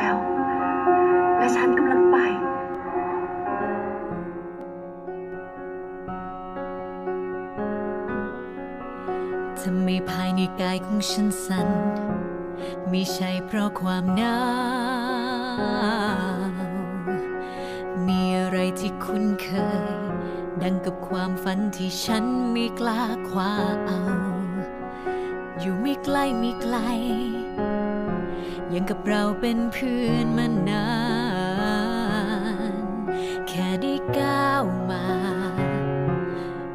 แล้ว และฉันกำลังไปทำไม่ภายในกายของฉันสั่นม่ใช่เพราะความหนาวมีอะไรที่คุ้นเคย ดังกับความฝันที่ฉันไม่กล้าคว้าเอา อยู่ไม่ใกล้ไม่ไกล ยังกับเราเป็นเพื่อนมานาน แค่ได้ก้าวมา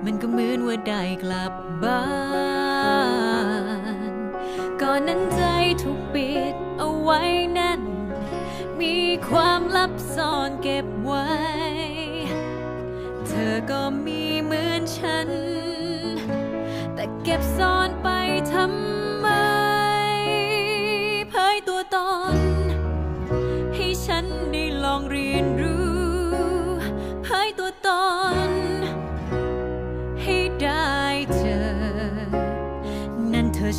มันก็เหมือนว่าได้กลับบ้าน ก่อนนั้นใจถูกปิดเอาไว้แน่น มีความลับซ่อนเก็บไว้ เธอก็มีเหมือนฉัน แต่เก็บซ่อนไปทำ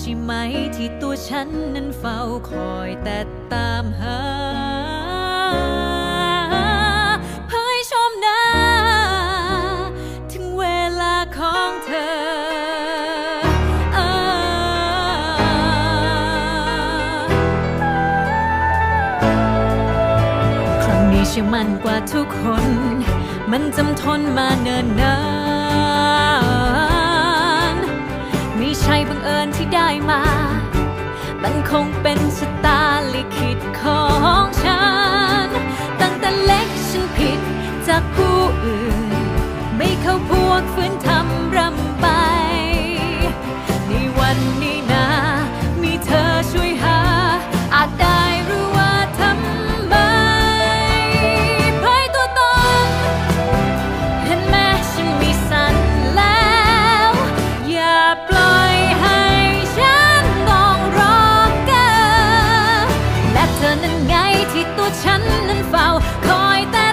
ช่ไหมที่ตัวฉันนั้นเฝ้าคอยแต่ตามหาเผยชมหน้า ถึงเวลาของเธอครั้งนี้เชื่อมันกว่าทุกคน มันจำทนมาเนิ่นนาน ใช่บังเอิญที่ได้มา มันคงเป็นชะตาลิขิตของฉัน ที่ตัวฉันนั้นเฝ้าคอยแต่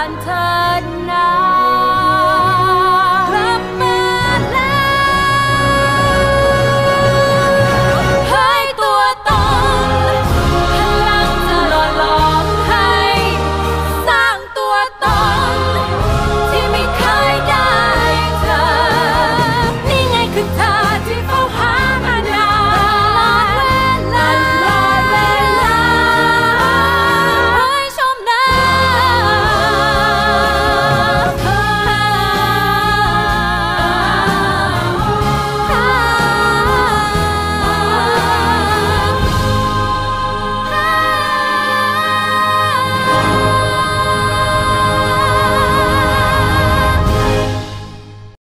time